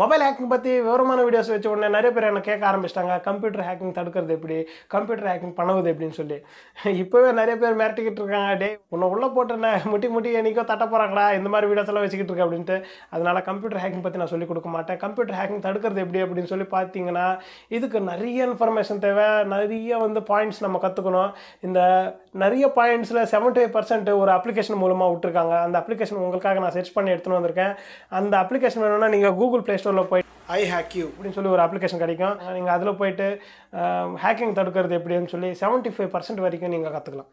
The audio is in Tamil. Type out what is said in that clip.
மொபைல் ஹேக்கிங் பற்றி விவரமான வீடியோஸ் வச்ச உடனே நிறைய பேர் என்ன கேட்க ஆரம்பிச்சிட்டாங்க. கம்ப்யூட்டர் ஹேக்கிங் தடுக்கிறது எப்படி? கம்ப்யூட்டர் ஹேக்கிங் பண்ணுவது எப்படின்னு சொல்லி. இப்போவே நிறைய பேர் மிரட்டிக்கிட்டு இருக்காங்க. டே உன்னை உள்ளே போட்டுனே முட்டி முட்டி என்னைக்கோ தட்ட போகிறாங்களா இந்த மாதிரி வீடியோஸ் எல்லாம் வச்சுக்கிட்டு இருக்க அப்படின்ட்டு. அதனால் கம்ப்யூட்டர் ஹேக்கிங் பற்றி நான் சொல்லிக் கொடுக்க மாட்டேன். கம்ப்யூட்டர் ஹேக்கிங் தடுக்கிறது எப்படி அப்படின்னு சொல்லி பார்த்தீங்கன்னா இதுக்கு நிறைய இன்ஃபர்மேஷன் தேவை. நிறைய வந்து பாயிண்ட்ஸ் நம்ம கற்றுக்கணும் இந்த நிறைய பாயிண்ட்ஸில் செவன்டி பர்சன்ட் ஒரு அப்ளிகேஷன் மூலமாக விட்டுருக்காங்க. அந்த அப்ளிகேஷன் உங்களுக்காக நான் சர்ச் பண்ணி எடுத்துன்னு வந்திருக்கேன். அந்த அப்ளிகேஷன் வேணும்னா நீங்கள் கூகுள் ப்ளே ஸ்டோரில் போய் ஐ ஹேக் யூ அப்படின்னு சொல்லி ஒரு அப்ளிகேஷன் கிடைக்கும். நீங்கள் அதில் போயிட்டு ஹேக்கிங் தடுக்கிறது எப்படின்னு சொல்லி செவன்ட்டி ஃபைவ் பர்சன்ட் வரைக்கும் நீங்கள் கற்றுக்கலாம்